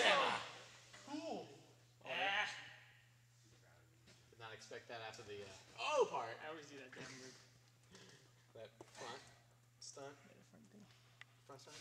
Sledgehammer. Cool. Ah, Did not expect that after the uh, oh part. I always do that damn move. That front stunt, Yeah, front thing. front stunt.